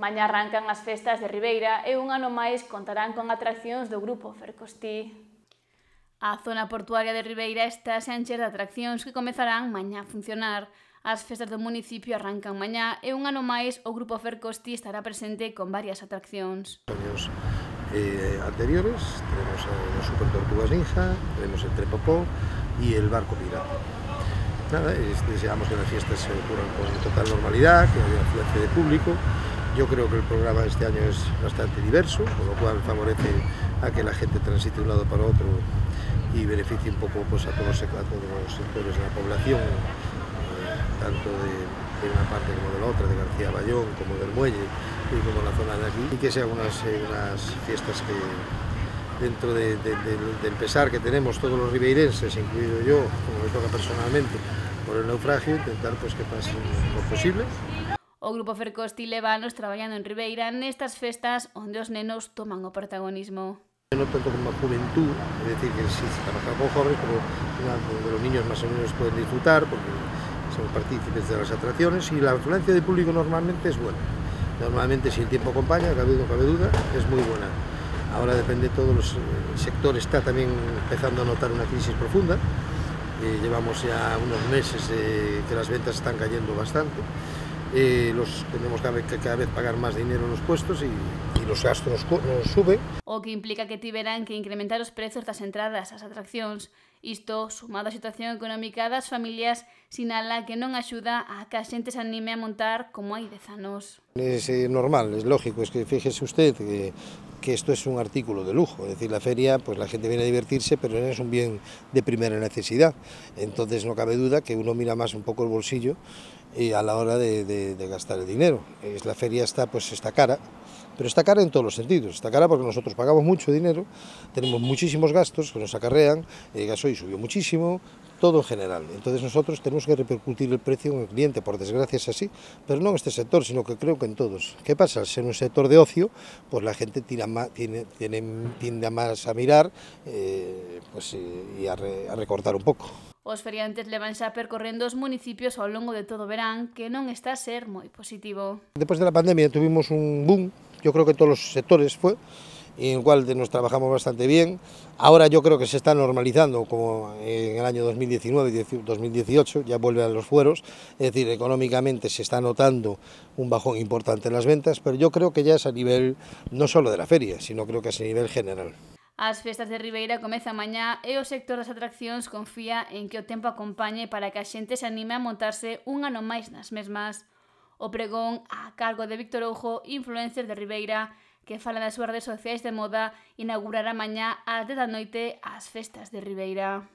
Mañá arrancan as festas de Ribeira e un ano máis contarán con atraccións do grupo Fercostí. A zona portuaria de Ribeira está se encher de atraccións que comezarán mañá a funcionar. As festas do municipio arrancan mañá e un ano máis o grupo Fercosti estará presente con varias atraccións. Años eh, anteriores, tenemos a Super Tortugas Ninja, tenemos el Trepopó y el Barco Pirata. Nada, deseamos que las fiestas se ocurran con total normalidad, que haya afluencia de público Yo creo que el programa este año es bastante diverso, con lo cual favorece a que la gente transite de un lado para otro y beneficie un poco pues, a, todos, los sectores de la población, eh, tanto de, de, una parte como de la otra, de García Bayón, como del Muelle y como la zona de aquí, y que sean unas, eh, unas fiestas que dentro de, de, del pesar que tenemos todos los ribeirenses, incluido yo, como me toca personalmente, por el naufragio, intentar pues, que pasen lo posible O Grupo Fercosti leva anos traballando en Ribeira nestas festas onde os nenos toman o protagonismo. No tanto como a juventud, es decir, que sí, trabajar con jóvenes, pero donde los niños más o menos pueden disfrutar, porque son partícipes de las atracciones, y la influencia del público normalmente es buena. Normalmente, si el tiempo acompaña, cabe, no cabe duda, es muy buena. Ahora depende de todos los el sector, está también empezando a notar una crisis profunda. Eh, llevamos ya unos meses eh, que las ventas están cayendo bastante. eh, los tenemos que cada vez pagar más dinero nos puestos y, y los gastos nos, nos suben. O que implica que tiveran que incrementar os prezos das entradas ás atraccións Isto, sumado á situación económica das familias, sinala que non axuda a que a xente se anime a montar como hai dez anos. Es eh, normal, es lógico, es que fíjese usted que, que esto es un artículo de lujo, es decir, la feria, pues la gente viene a divertirse, pero es un bien de primera necesidad. Entonces no cabe duda que uno mira más un poco el bolsillo y a la hora de, de, de gastar el dinero. Es, la feria está, pues, está cara, pero está cara en todos los sentidos. Está cara porque nosotros pagamos mucho dinero, tenemos muchísimos gastos que nos acarrean, gasoil subió muchísimo, todo en general. Entonces nosotros tenemos que repercutir el precio en el cliente, por desgracia es así, pero no en este sector, sino que creo que en todos. ¿Qué pasa? Al ser un sector de ocio, pues la gente tira más, tiene, tiene, tiende más a mirar eh, pues, y a, re, a recortar un poco. Os feriantes levan xa percorrendo os municipios ao longo de todo o verán, que non está a ser moi positivo. Después de la pandemia tuvimos un boom, yo creo que en todos los sectores fue, en el cual nos trabajamos bastante bien. Ahora yo creo que se está normalizando, como en el año 2019 y 2018, ya vuelven a los fueros, es decir, económicamente se está notando un bajón importante en las ventas, pero yo creo que ya es a nivel no solo de la feria, sino creo que es a nivel general. As festas de Ribeira comeza mañá e o sector das atraccións confía en que o tempo acompañe para que a xente se anime a montarse un ano máis nas mesmas. O pregón a cargo de Víctor Ojo, influencer de Ribeira, que fala das súas redes sociais de moda inaugurará mañá ás 10 da noite as festas de Ribeira.